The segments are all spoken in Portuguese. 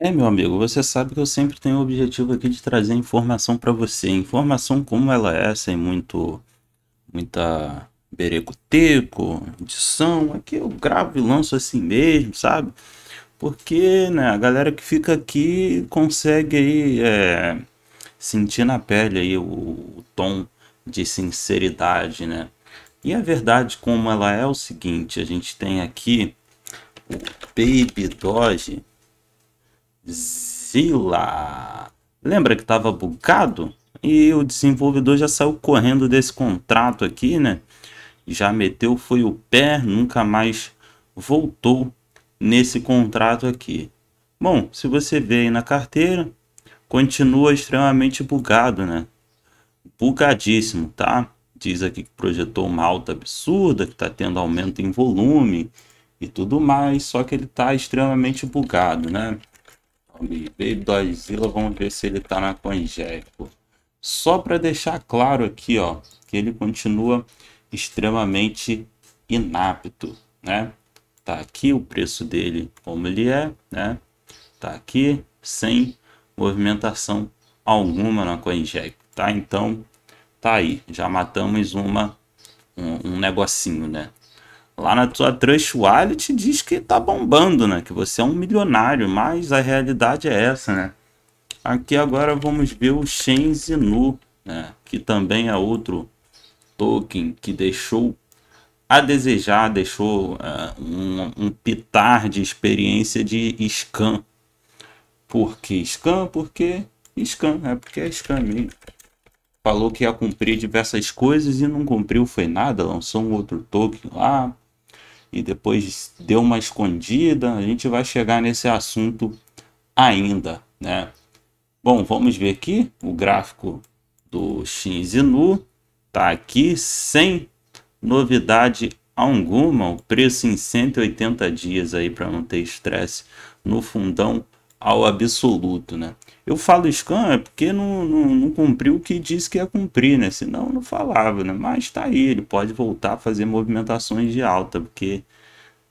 É, meu amigo, você sabe que eu sempre tenho o objetivo aqui de trazer informação para você. Informação como ela é, sem muito, muita berecoteco, edição. Aqui eu gravo e lanço assim mesmo, sabe? Porque, né, a galera que fica aqui consegue aí é, sentir na pele aí o, o tom de sinceridade, né? E a verdade como ela é, é o seguinte, a gente tem aqui o Baby Doge Zilla. Lembra que estava bugado? E o desenvolvedor já saiu correndo desse contrato aqui, né? Já meteu foi o pé, nunca mais voltou nesse contrato aqui. Bom, se você vê aí na carteira, continua extremamente bugado, né? Bugadíssimo, tá? Diz aqui que projetou uma alta absurda, que está tendo aumento em volume e tudo mais, só que ele está extremamente bugado, né? Baby Dozilla, vamos ver se ele está na Congeco. Só para deixar claro aqui, ó, que ele continua extremamente inapto, né? Tá aqui o preço dele como ele é, né? Tá aqui sem movimentação alguma na CoinJack, tá? Então, tá aí, já matamos uma um, um negocinho, né? Lá na tua Trust Wallet diz que tá bombando, né? Que você é um milionário, mas a realidade é essa, né? Aqui agora vamos ver o Shenzenu, né? Que também é outro token que deixou a desejar, deixou uh, um, um pitar de experiência de scan. Por que scan? Porque scan, é porque é scan mesmo. Falou que ia cumprir diversas coisas e não cumpriu foi nada, lançou um outro token lá, e depois deu uma escondida. A gente vai chegar nesse assunto ainda, né? Bom, vamos ver aqui o gráfico do Shinzinu. Tá aqui sem novidade alguma, o preço em 180 dias aí para não ter estresse no fundão ao absoluto, né? Eu falo scan é porque não, não, não, cumpriu o que disse que ia cumprir, né? Senão não falava, né? Mas tá aí, ele pode voltar a fazer movimentações de alta, porque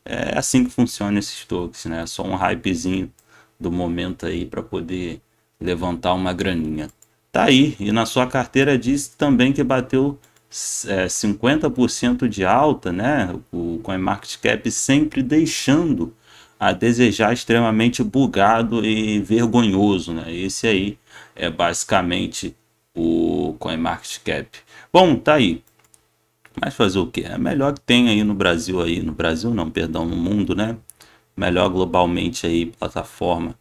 é assim que funciona esses tokens, né? É só um hypezinho do momento aí para poder levantar uma graninha. Tá aí, e na sua carteira diz também que bateu é, 50% de alta, né? O CoinMarketCap sempre deixando a desejar extremamente bugado e vergonhoso, né? Esse aí é basicamente o CoinMarketCap. Bom, tá aí. Mas fazer o que? É melhor que tem aí no Brasil aí, no Brasil não, perdão, no mundo, né? Melhor globalmente aí, plataforma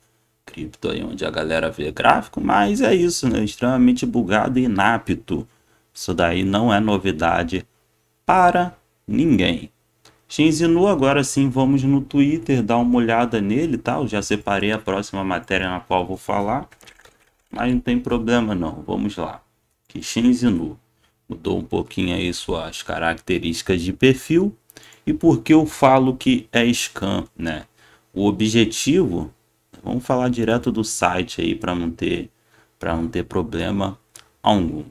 cripto aí, onde a galera vê gráfico, mas é isso, né? Extremamente bugado e inapto. Isso daí não é novidade para ninguém. Shinzinu, agora sim, vamos no Twitter dar uma olhada nele, tá? Eu já separei a próxima matéria na qual vou falar, mas não tem problema não, vamos lá. Que Shinzinu mudou um pouquinho aí suas características de perfil e por que eu falo que é scam, né? O objetivo, vamos falar direto do site aí para não ter para não ter problema algum.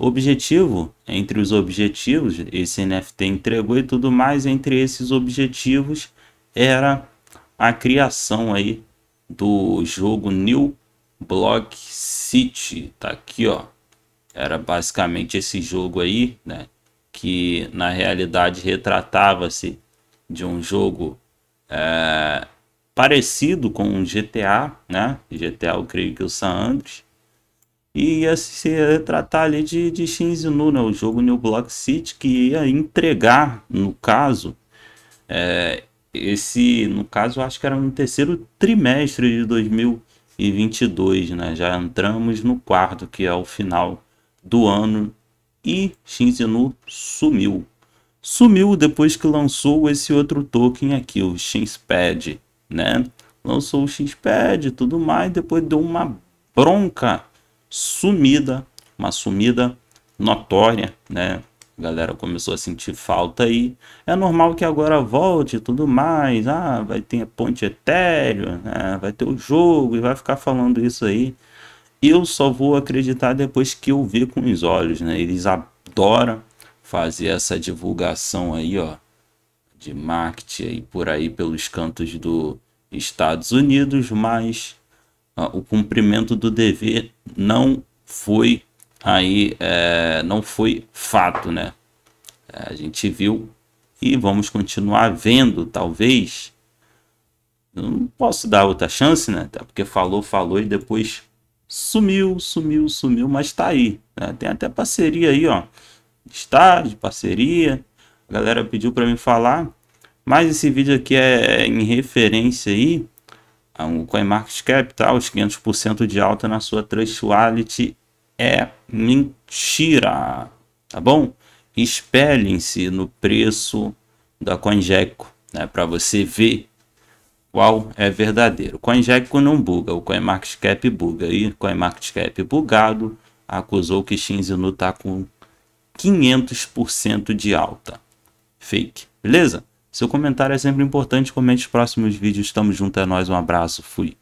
O objetivo, entre os objetivos, esse NFT entregou e tudo mais, entre esses objetivos era a criação aí do jogo New Block City. Tá aqui, ó. Era basicamente esse jogo aí, né? Que na realidade retratava-se de um jogo é, parecido com um GTA, né? GTA, eu creio que o San Andreas e ia se tratar ali de, de Shinzinu, né? o jogo New Block City, que ia entregar, no caso, é, esse, no caso, acho que era no terceiro trimestre de 2022, né? Já entramos no quarto, que é o final do ano, e Shinzinu sumiu. Sumiu depois que lançou esse outro token aqui, o Shinspad, né? Lançou o Shinspad e tudo mais, depois deu uma bronca sumida, uma sumida notória, né? A galera começou a sentir falta aí. É normal que agora volte e tudo mais. Ah, vai ter a ponte etéreo, né? vai ter o jogo e vai ficar falando isso aí. Eu só vou acreditar depois que eu ver com os olhos, né? Eles adoram fazer essa divulgação aí, ó, de marketing aí por aí pelos cantos dos Estados Unidos, mas o cumprimento do dever não foi aí é, não foi fato, né? É, a gente viu e vamos continuar vendo, talvez. Eu não posso dar outra chance, né? Até porque falou, falou e depois sumiu, sumiu, sumiu, mas tá aí. Né? Tem até parceria aí, ó. Estágio, parceria. A galera pediu para mim falar. Mas esse vídeo aqui é em referência aí o CoinMarketCap, tá? Os 500% de alta na sua Trust Wallet é mentira, tá bom? Espelhem-se no preço da CoinGecko, né? Para você ver qual é verdadeiro. O CoinGecko não buga, o CoinMarketCap buga. E CoinMarketCap bugado acusou que Shinzinu tá com 500% de alta. Fake, beleza? Seu comentário é sempre importante. Comente os próximos vídeos. Tamo junto, é nóis. Um abraço. Fui.